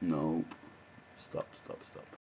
No. Stop, stop, stop.